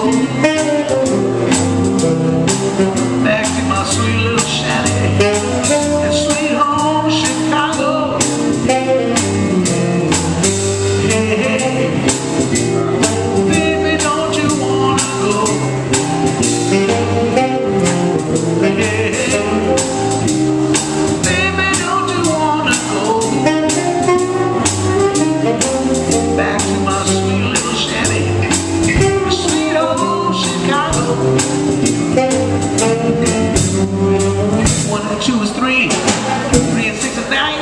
Aussie. One and two is three. Three and six is nine.